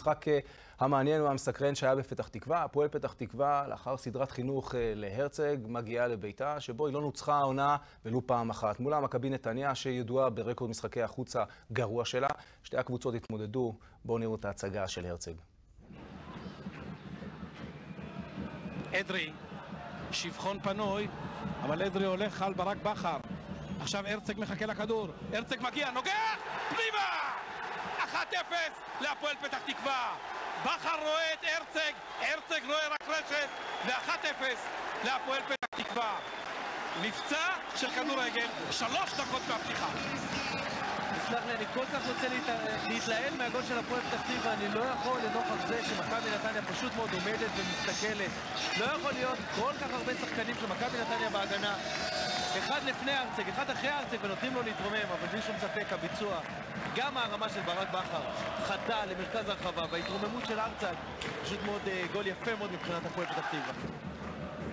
המשחק אה, המעניין והמסקרן שהיה בפתח תקווה. הפועל פתח תקווה, לאחר סדרת חינוך אה, להרצג, מגיעה לביתה, שבו היא לא נוצחה העונה ולו פעם אחת. מולה מכבי נתניה, שידועה ברקורד משחקי החוץ הגרוע שלה. שתי הקבוצות התמודדו. בואו נראו את ההצגה של הרצג. אדרי, שבחון פנוי, אבל אדרי הולך על ברק בכר. עכשיו הרצג מחכה לכדור, הרצג מגיע, נוגח, פנימה! 1-0 להפועל פתח תקווה. בכר רואה את הרצג, הרצג רואה רק רשת, ו-1-0 להפועל פתח תקווה. מבצע של כדורגל, שלוש דקות מהפתיחה. תסלח לי, אני כל כך רוצה להת... להתלהל מהגול של הפועל פתח תקווה, אני לא יכול לנוכח זה שמכבי נתניה פשוט מאוד עומדת ומסתכלת. לא יכול להיות כל כך הרבה שחקנים של מכבי נתניה בהגנה. אחד לפני ארצג, אחד אחרי ארצג, ונותנים לו להתרומם, אבל בלי שום ספק הביצוע, גם הרמה של ברק בכר, חדה למרכז הרחבה, וההתרוממות של ארצג, פשוט מאוד אה, גול יפה מאוד מבחינת הפועל פתח תקווה.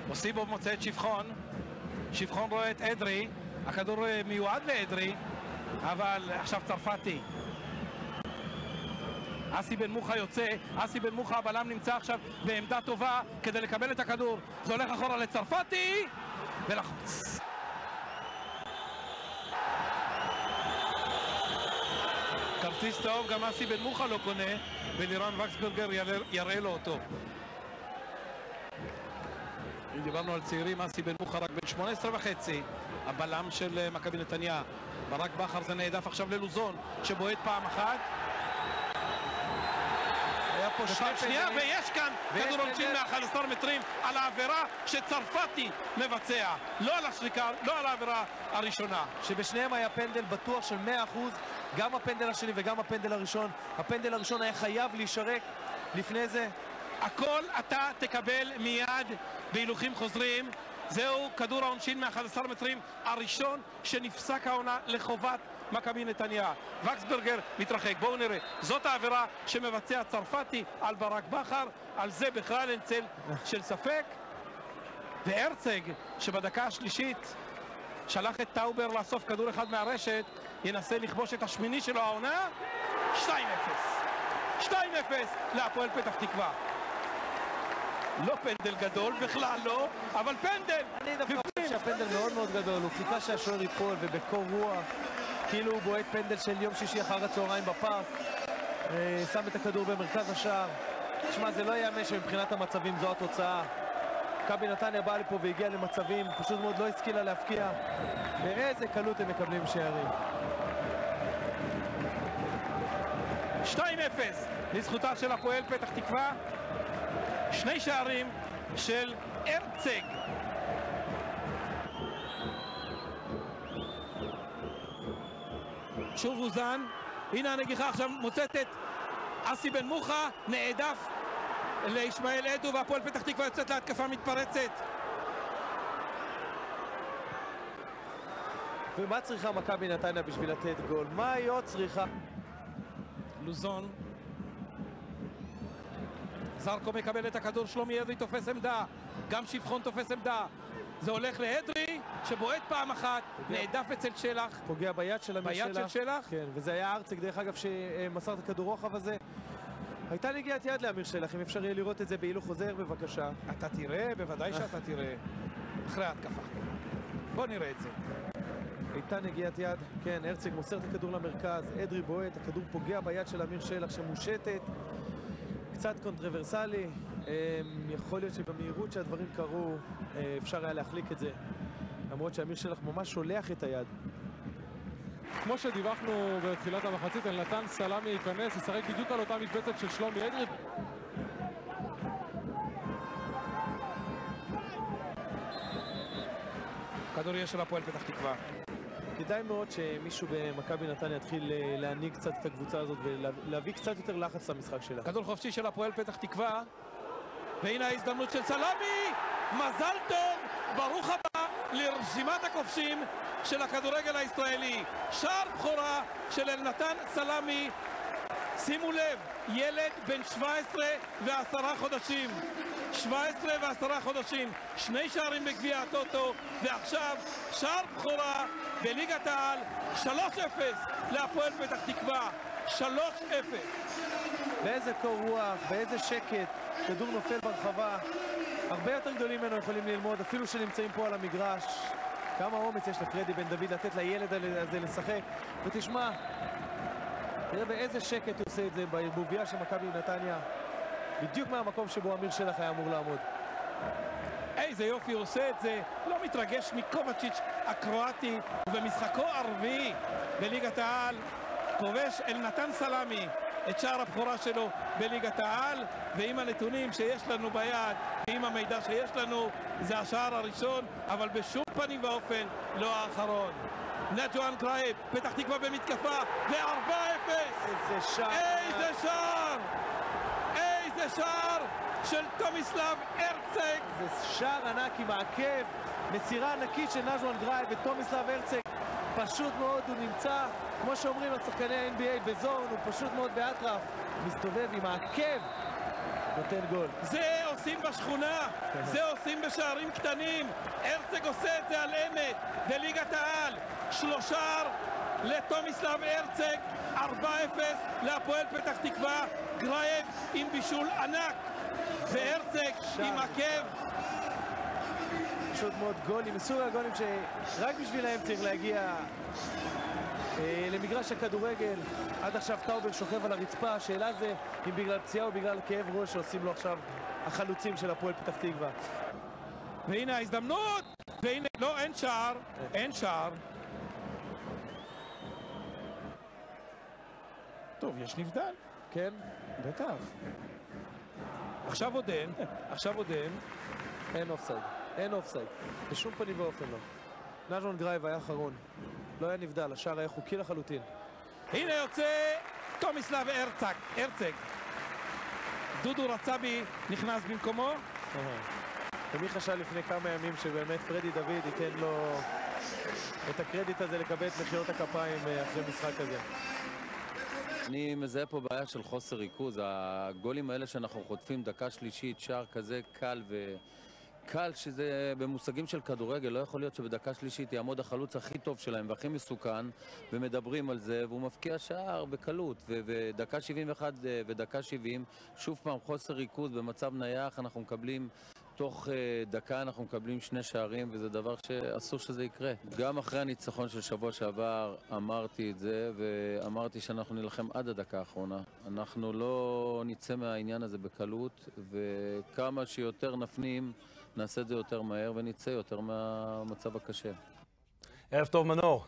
אוסיבוב מוצא את שבחון, שבחון רואה את אדרי, הכדור אה, מיועד לאדרי, אבל עכשיו צרפתי. אסי בן מוחה יוצא, אסי בן מוחה הבלם נמצא עכשיו בעמדה טובה כדי לקבל את הכדור. זה הולך אחורה לצרפתי ולחוץ. כרטיס טוב, גם אסי בן מוחה לא קונה, ולירן וקסברגר יראה, לו אותו. אם דיברנו על צעירים, אסי בן מוחה רק בן 18 וחצי, הבלם של אה, מכבי נתניה. ברק בכר זה נעדף עכשיו ללוזון, שבועט פעם אחת. היה פה שני שנייה, פנדלים. ויש כאן כדור עונשין פנדל. מה-11 מטרים על העבירה שצרפתי מבצע. לא על השריקה, לא על העבירה הראשונה. שבשניהם היה פנדל בטוח של 100%, גם הפנדל השני וגם הפנדל הראשון. הפנדל הראשון היה חייב להישרק לפני זה. הכל אתה תקבל מיד בהילוכים חוזרים. זהו כדור העונשין מה-11 מטרים הראשון שנפסק העונה לחובת מכבי נתניה. וקסברגר מתרחק, בואו נראה. זאת העבירה שמבצע צרפתי על ברק בכר, על זה בכלל אין צל של ספק. והרצג, שבדקה השלישית שלח את טאובר לאסוף כדור אחד מהרשת, ינסה לכבוש את השמיני שלו העונה. 2-0. 2-0 להפועל פתח תקווה. לא פנדל גדול, בכלל לא, אבל פנדל! אני דווקא חושב שהפנדל מאוד מאוד גדול, הוא חיכה שהשוער ייפול ובקור רוח, כאילו הוא בועט פנדל של יום שישי אחר הצהריים בפארק, אה, שם את הכדור במרכז השער. שמע, זה לא ייאמן שמבחינת המצבים זו התוצאה. מכבי נתניה באה לפה והגיעה למצבים, פשוט מאוד לא השכילה להפקיע. באיזה קלות הם מקבלים שערים. 2-0 לזכותה של הפועל פתח תקווה. שני שערים של הרצג. שוב אוזן, הנה הנגיחה עכשיו מוצאת את אסי בן מוחה, נעדף לישמעאל אדו והפועל פתח תקווה יוצאת להתקפה מתפרצת. ומה צריכה מכבי נתניה בשביל לתת גול? מה היא עוד צריכה? לוזון. זרקו מקבל את הכדור, שלומי אדרי תופס עמדה. גם שבחון תופס עמדה. זה הולך לאדרי, שבועט פעם אחת, נהדף אצל שלח. פוגע ביד של אמיר ביד של שלח? כן, וזה היה הרצג, דרך אגב, שמסר את הכדור רוחב הזה. הייתה נגיעת יד לאמיר שלח, אם אפשר יהיה לראות את זה בהילוך חוזר, בבקשה. אתה תראה, בוודאי שאתה תראה. אחרי ההתקפה. בוא נראה את זה. הייתה נגיעת יד, כן, הרצג מוסר את הכדור למרכז, אדרי בועט, הכדור פוגע ביד של אמיר שלח שמושטת. קצת controversial, אמ, יכול להיות שבמהירות שהדברים קרו, אה, אפשר היה להחליק את זה. למרות שאמיר שלח ממש שולח את היד. כמו שדיווחנו בתחילת המחצית, אלנתן סלמי ייכנס, ישחק בדיוק על אותה משבצת של שלומי אדרי. כדור יהיה של הפועל פתח תקווה. כדאי מאוד שמישהו במכבי נתניה יתחיל אה, להנהיג קצת את הקבוצה הזאת ולהביא קצת יותר לחץ למשחק שלה. כדור חופשי של הפועל פתח תקווה. והנה ההזדמנות של סלמי! מזל טוב! ברוך הבא לרשימת הכובשים של הכדורגל הישראלי. שער בכורה של אלנתן סלמי. שימו לב, ילד בן 17 ועשרה חודשים. 17 ועשרה חודשים, שני שערים בגביע הטוטו, ועכשיו שער בכורה בליגת העל, 3-0 להפועל פתח תקווה. 3-0. באיזה קור רוח, באיזה שקט, כדור נופל ברחבה. הרבה יותר גדולים ממנו יכולים ללמוד, אפילו שנמצאים פה על המגרש. כמה אומץ יש לפרדי בן דוד לתת לילד הזה לשחק. ותשמע, תראה באיזה שקט הוא עושה את זה בערבוביה של מכבי נתניה. בדיוק מהמקום שבו אמיר שלח היה אמור לעמוד. איזה יופי הוא עושה את זה, לא מתרגש מקובצ'יץ' הקרואטי, ובמשחקו הרביעי בליגת העל, כובש אלנתן סלמי את שער הבכורה שלו בליגת העל, ועם הנתונים שיש לנו ביד, ועם המידע שיש לנו, זה השער הראשון, אבל בשום פנים ואופן לא האחרון. נג'ואן קרייב, פתח תקווה במתקפה, ו-4-0! איזה שער! איזה שער! איזה שער של תומיסלב הרצג! זה שער ענק עם העקב, מסירה ענקית של נג'ואן גרייב ותומיסלב הרצג. פשוט מאוד הוא נמצא, כמו שאומרים על שחקני ה-NBA בזון, הוא פשוט מאוד באטרף. מסתובב עם העקב, נותן גול. זה עושים בשכונה, זה עושים בשערים קטנים. הרצג עושה את זה על אמת בליגת העל. שלושה לתומיסלב הרצג, 4-0 להפועל פתח תקווה. גרייב עם בישול ענק, והרצג עם עקב. פשוט מאוד גולים, מסוג הגולים שרק בשבילם צריך להגיע אה, למגרש הכדורגל. עד עכשיו טאובר שוכב על הרצפה, השאלה זה אם בגלל פציעה או בגלל כאב ראש שעושים לו עכשיו החלוצים של הפועל פתח תקווה. והנה ההזדמנות, והנה, לא, אין שער, אין שער. טוב, יש נבדל. כן? בטח. עכשיו עוד אין, עכשיו עוד אין. אין אופסייד. אין אופסייד. בשום פנים ואופן לא. נג'ואן גרייב היה אחרון. לא היה נבדל, השער היה חוקי לחלוטין. הנה יוצא תומיסלב הרצג, הרצג. דודו רצבי נכנס במקומו. ומי חשב לפני כמה ימים שבאמת פרדי דוד ייתן לו את הקרדיט הזה לקבל את מחיאות הכפיים אה, אחרי משחק כזה. אני מזהה פה בעיה של חוסר ריכוז. הגולים האלה שאנחנו חוטפים דקה שלישית, שער כזה קל ו... קל שזה במושגים של כדורגל, לא יכול להיות שבדקה שלישית יעמוד החלוץ הכי טוב שלהם והכי מסוכן ומדברים על זה והוא מפקיע שער בקלות ו- ודקה 71 אה, ודקה 70 שוב פעם חוסר ריכוז במצב נייח אנחנו מקבלים תוך uh, דקה אנחנו מקבלים שני שערים וזה דבר שאסור שזה יקרה. גם אחרי הניצחון של שבוע שעבר אמרתי את זה ואמרתי שאנחנו נילחם עד הדקה האחרונה. אנחנו לא נצא מהעניין הזה בקלות וכמה שיותר נפנים נעשה את זה יותר מהר ונצא יותר מהמצב הקשה. ערב טוב מנור.